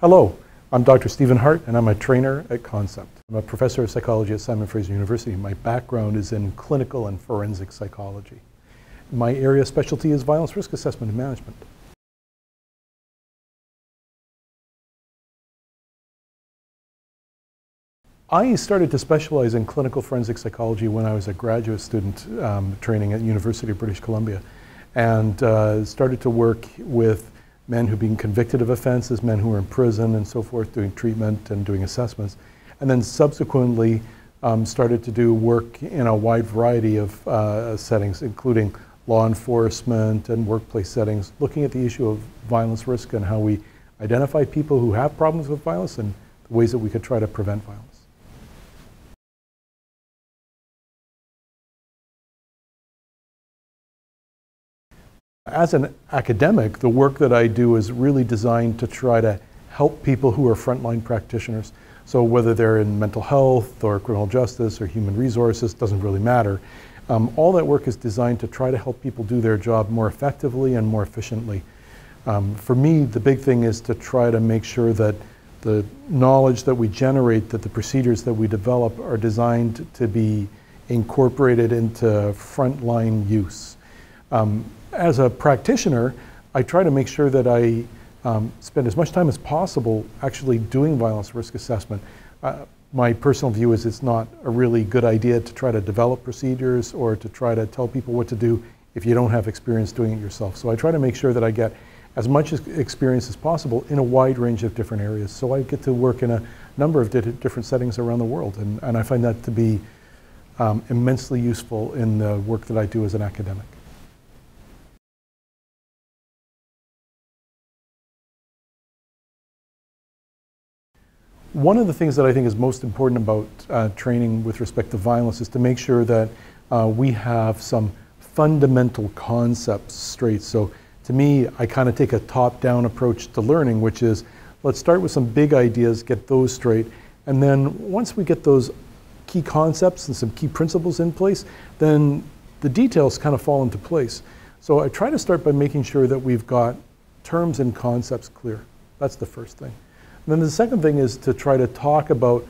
Hello, I'm Dr. Stephen Hart, and I'm a trainer at Concept. I'm a professor of psychology at Simon Fraser University. My background is in clinical and forensic psychology. My area of specialty is violence risk assessment and management. I started to specialize in clinical forensic psychology when I was a graduate student um, training at University of British Columbia and uh, started to work with men who've been convicted of offenses, men who are in prison and so forth, doing treatment and doing assessments. And then subsequently um, started to do work in a wide variety of uh, settings, including law enforcement and workplace settings, looking at the issue of violence risk and how we identify people who have problems with violence and the ways that we could try to prevent violence. As an academic, the work that I do is really designed to try to help people who are frontline practitioners. So whether they're in mental health or criminal justice or human resources, doesn't really matter. Um, all that work is designed to try to help people do their job more effectively and more efficiently. Um, for me, the big thing is to try to make sure that the knowledge that we generate, that the procedures that we develop are designed to be incorporated into frontline use. Um, as a practitioner, I try to make sure that I um, spend as much time as possible actually doing violence risk assessment. Uh, my personal view is it's not a really good idea to try to develop procedures or to try to tell people what to do if you don't have experience doing it yourself. So I try to make sure that I get as much experience as possible in a wide range of different areas. So I get to work in a number of different settings around the world, and, and I find that to be um, immensely useful in the work that I do as an academic. One of the things that I think is most important about uh, training with respect to violence is to make sure that uh, we have some fundamental concepts straight. So to me, I kind of take a top-down approach to learning, which is let's start with some big ideas, get those straight, and then once we get those key concepts and some key principles in place, then the details kind of fall into place. So I try to start by making sure that we've got terms and concepts clear. That's the first thing. Then the second thing is to try to talk about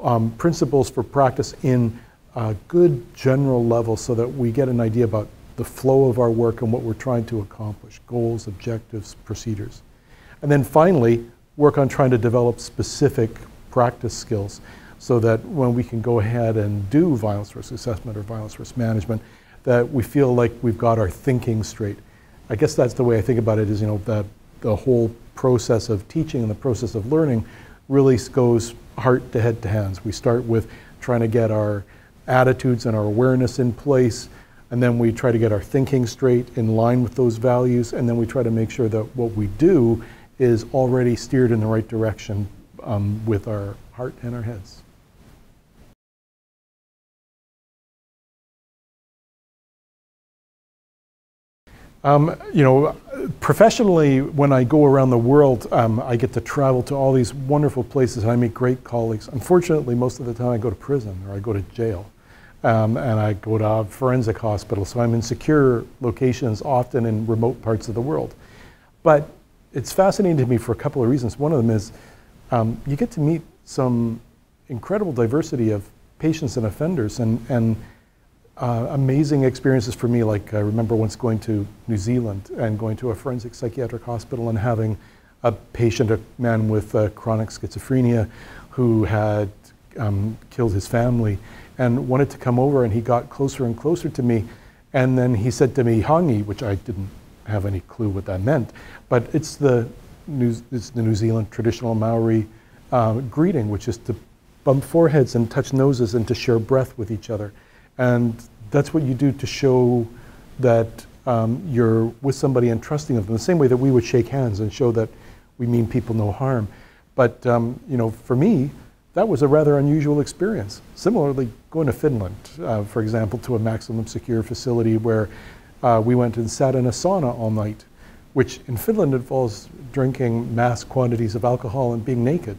um, principles for practice in a good general level so that we get an idea about the flow of our work and what we're trying to accomplish, goals, objectives, procedures. And then finally, work on trying to develop specific practice skills so that when we can go ahead and do violence risk assessment or violence risk management, that we feel like we've got our thinking straight. I guess that's the way I think about it is, you know, that the whole process of teaching and the process of learning really goes heart to head to hands. We start with trying to get our attitudes and our awareness in place, and then we try to get our thinking straight in line with those values, and then we try to make sure that what we do is already steered in the right direction um, with our heart and our heads. Um, you know, professionally, when I go around the world, um, I get to travel to all these wonderful places I meet great colleagues. Unfortunately, most of the time I go to prison or I go to jail. Um, and I go to forensic hospital, so I'm in secure locations, often in remote parts of the world. But it's fascinating to me for a couple of reasons. One of them is um, you get to meet some incredible diversity of patients and offenders, and, and uh, amazing experiences for me. Like I remember once going to New Zealand and going to a forensic psychiatric hospital and having a patient, a man with uh, chronic schizophrenia, who had um, killed his family and wanted to come over, and he got closer and closer to me, and then he said to me, "Hongi," which I didn't have any clue what that meant, but it's the New, it's the New Zealand traditional Maori uh, greeting, which is to bump foreheads and touch noses and to share breath with each other. And that's what you do to show that um, you're with somebody and trusting of them, the same way that we would shake hands and show that we mean people no harm. But um, you know, for me, that was a rather unusual experience. Similarly, going to Finland, uh, for example, to a maximum secure facility where uh, we went and sat in a sauna all night, which in Finland involves drinking mass quantities of alcohol and being naked,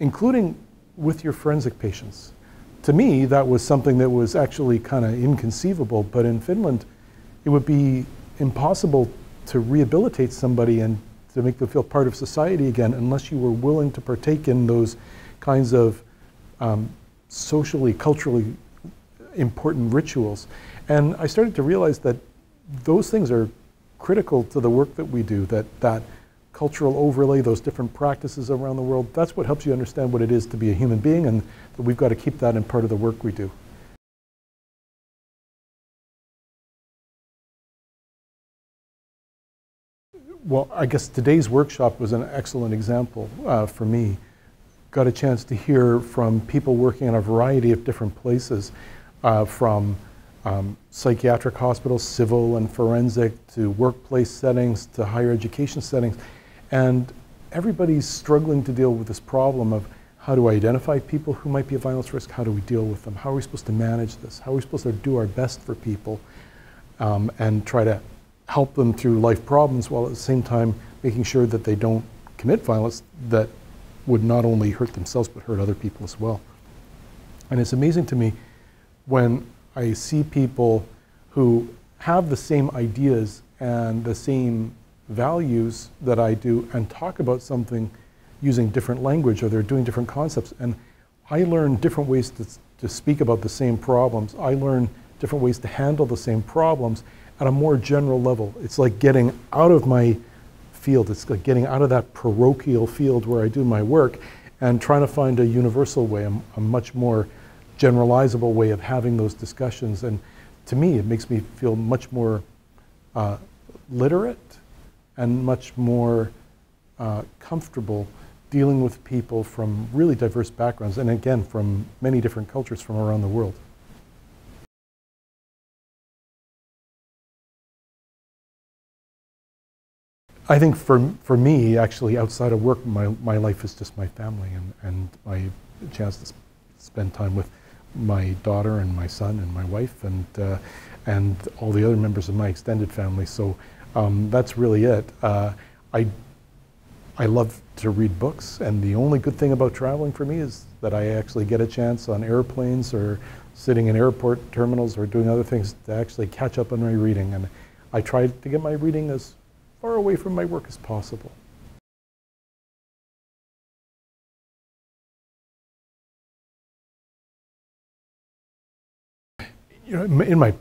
including with your forensic patients to me, that was something that was actually kind of inconceivable. But in Finland, it would be impossible to rehabilitate somebody and to make them feel part of society again unless you were willing to partake in those kinds of um, socially, culturally important rituals. And I started to realize that those things are critical to the work that we do, that, that cultural overlay, those different practices around the world, that's what helps you understand what it is to be a human being and that we've got to keep that in part of the work we do. Well, I guess today's workshop was an excellent example uh, for me. Got a chance to hear from people working in a variety of different places, uh, from um, psychiatric hospitals, civil and forensic, to workplace settings, to higher education settings. And everybody's struggling to deal with this problem of how do I identify people who might be a violence risk? How do we deal with them? How are we supposed to manage this? How are we supposed to do our best for people um, and try to help them through life problems while at the same time making sure that they don't commit violence that would not only hurt themselves but hurt other people as well. And it's amazing to me when I see people who have the same ideas and the same values that I do and talk about something using different language or they're doing different concepts. And I learn different ways to, to speak about the same problems. I learn different ways to handle the same problems at a more general level. It's like getting out of my field. It's like getting out of that parochial field where I do my work and trying to find a universal way, a, a much more generalizable way of having those discussions. And to me, it makes me feel much more uh, literate and much more uh, comfortable dealing with people from really diverse backgrounds and again from many different cultures from around the world. I think for, for me, actually, outside of work, my, my life is just my family and, and my chance to spend time with my daughter and my son and my wife and, uh, and all the other members of my extended family. So um, that's really it. Uh, I, I love to read books, and the only good thing about traveling for me is that I actually get a chance on airplanes or sitting in airport terminals or doing other things to actually catch up on my reading. And I try to get my reading as far away from my work as possible. You know, in my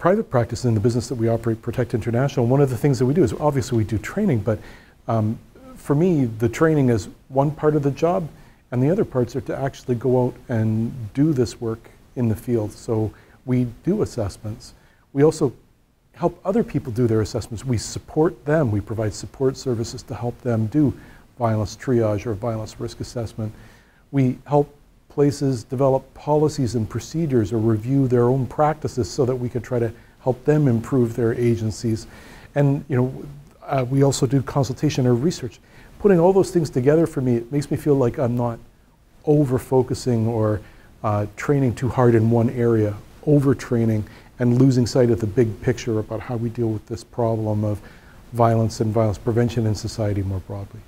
private practice in the business that we operate, Protect International, one of the things that we do is obviously we do training, but um, for me, the training is one part of the job, and the other parts are to actually go out and do this work in the field. So we do assessments. We also help other people do their assessments. We support them. We provide support services to help them do violence triage or violence risk assessment. We help places develop policies and procedures or review their own practices so that we can try to help them improve their agencies. And you know, uh, we also do consultation or research. Putting all those things together for me, it makes me feel like I'm not over focusing or uh, training too hard in one area, overtraining and losing sight of the big picture about how we deal with this problem of violence and violence prevention in society more broadly.